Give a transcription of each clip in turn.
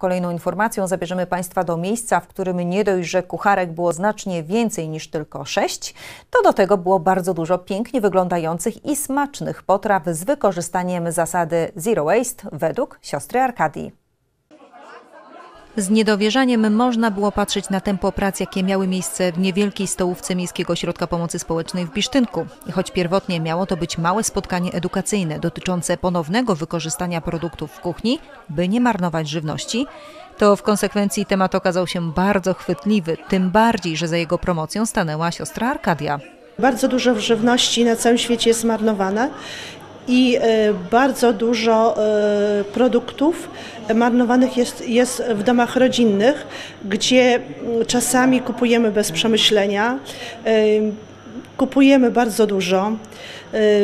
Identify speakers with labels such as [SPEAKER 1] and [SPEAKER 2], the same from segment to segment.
[SPEAKER 1] Kolejną informacją zabierzemy Państwa do miejsca, w którym nie dość, że kucharek było znacznie więcej niż tylko sześć, to do tego było bardzo dużo pięknie wyglądających i smacznych potraw z wykorzystaniem zasady Zero Waste według siostry Arkadii. Z niedowierzaniem można było patrzeć na tempo prac, jakie miały miejsce w niewielkiej stołówce Miejskiego Ośrodka Pomocy Społecznej w Bisztynku. Choć pierwotnie miało to być małe spotkanie edukacyjne dotyczące ponownego wykorzystania produktów w kuchni, by nie marnować żywności, to w konsekwencji temat okazał się bardzo chwytliwy, tym bardziej, że za jego promocją stanęła siostra Arkadia.
[SPEAKER 2] Bardzo dużo żywności na całym świecie jest marnowane i e, bardzo dużo e, produktów marnowanych jest, jest w domach rodzinnych, gdzie mm, czasami kupujemy bez przemyślenia, e, kupujemy bardzo dużo,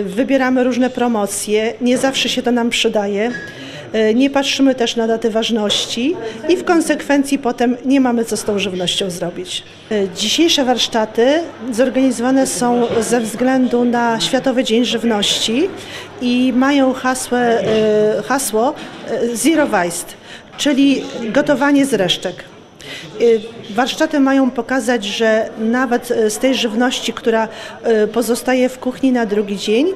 [SPEAKER 2] wybieramy różne promocje, nie zawsze się to nam przydaje. Nie patrzymy też na daty ważności i w konsekwencji potem nie mamy co z tą żywnością zrobić. Dzisiejsze warsztaty zorganizowane są ze względu na Światowy Dzień Żywności i mają hasło, hasło Zero Waste, czyli gotowanie z resztek. Warsztaty mają pokazać, że nawet z tej żywności, która pozostaje w kuchni na drugi dzień,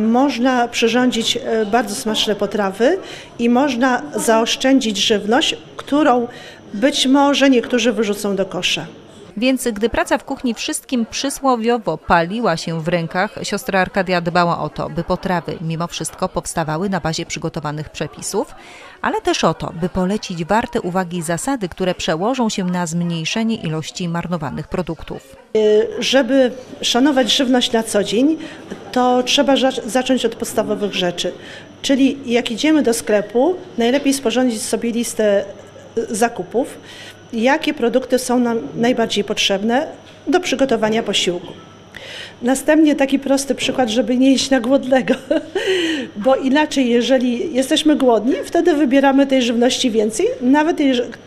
[SPEAKER 2] można przyrządzić bardzo smaczne potrawy i można zaoszczędzić żywność, którą być może niektórzy wyrzucą do kosza.
[SPEAKER 1] Więc gdy praca w kuchni wszystkim przysłowiowo paliła się w rękach, siostra Arkadia dbała o to, by potrawy mimo wszystko powstawały na bazie przygotowanych przepisów, ale też o to, by polecić warte uwagi zasady, które przełożą się na zmniejszenie ilości marnowanych produktów.
[SPEAKER 2] Żeby szanować żywność na co dzień, to trzeba zacząć od podstawowych rzeczy. Czyli jak idziemy do sklepu, najlepiej sporządzić sobie listę zakupów, jakie produkty są nam najbardziej potrzebne do przygotowania posiłku. Następnie taki prosty przykład, żeby nie iść na głodnego, bo inaczej, jeżeli jesteśmy głodni, wtedy wybieramy tej żywności więcej, nawet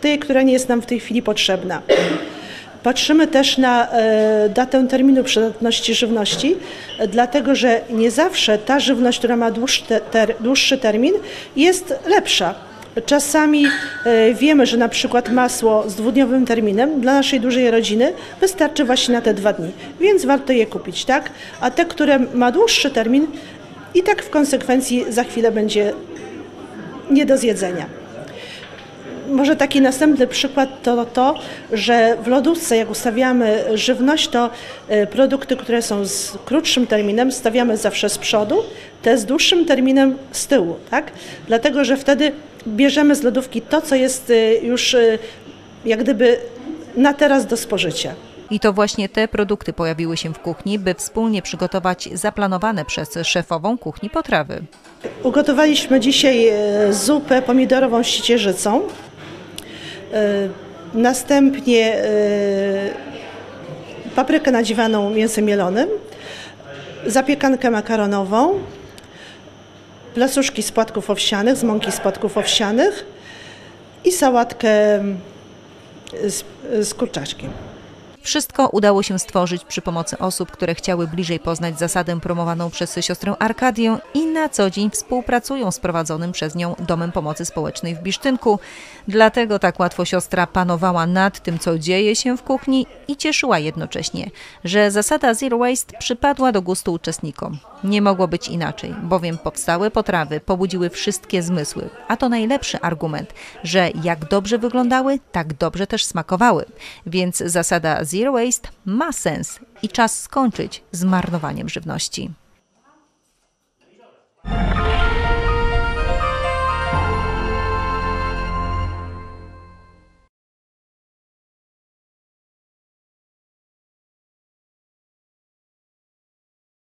[SPEAKER 2] tej, która nie jest nam w tej chwili potrzebna. Patrzymy też na e, datę terminu przydatności żywności, dlatego że nie zawsze ta żywność, która ma dłuższy, dłuższy termin, jest lepsza. Czasami e, wiemy, że na przykład masło z dwudniowym terminem dla naszej dużej rodziny wystarczy właśnie na te dwa dni, więc warto je kupić, tak? A te, które ma dłuższy termin i tak w konsekwencji za chwilę będzie nie do zjedzenia. Może taki następny przykład to to, że w lodówce jak ustawiamy żywność, to e, produkty, które są z krótszym terminem stawiamy zawsze z przodu, te z dłuższym terminem z tyłu, tak? Dlatego, że wtedy bierzemy z lodówki to, co jest y, już y, jak gdyby na teraz do spożycia.
[SPEAKER 1] I to właśnie te produkty pojawiły się w kuchni, by wspólnie przygotować zaplanowane przez szefową kuchni potrawy.
[SPEAKER 2] Ugotowaliśmy dzisiaj y, zupę pomidorową z ciecierzycą. Następnie paprykę nadziwaną mięsem mielonym, zapiekankę makaronową, placuszki z płatków owsianych, z mąki z płatków owsianych i sałatkę z, z kurczaczkiem.
[SPEAKER 1] Wszystko udało się stworzyć przy pomocy osób, które chciały bliżej poznać zasadę promowaną przez siostrę Arkadię i na co dzień współpracują z prowadzonym przez nią Domem Pomocy Społecznej w Bisztynku. Dlatego tak łatwo siostra panowała nad tym, co dzieje się w kuchni i cieszyła jednocześnie, że zasada Zero Waste przypadła do gustu uczestnikom. Nie mogło być inaczej, bowiem powstałe potrawy pobudziły wszystkie zmysły, a to najlepszy argument, że jak dobrze wyglądały, tak dobrze też smakowały. Więc zasada Zero Waste ma sens i czas skończyć z marnowaniem żywności.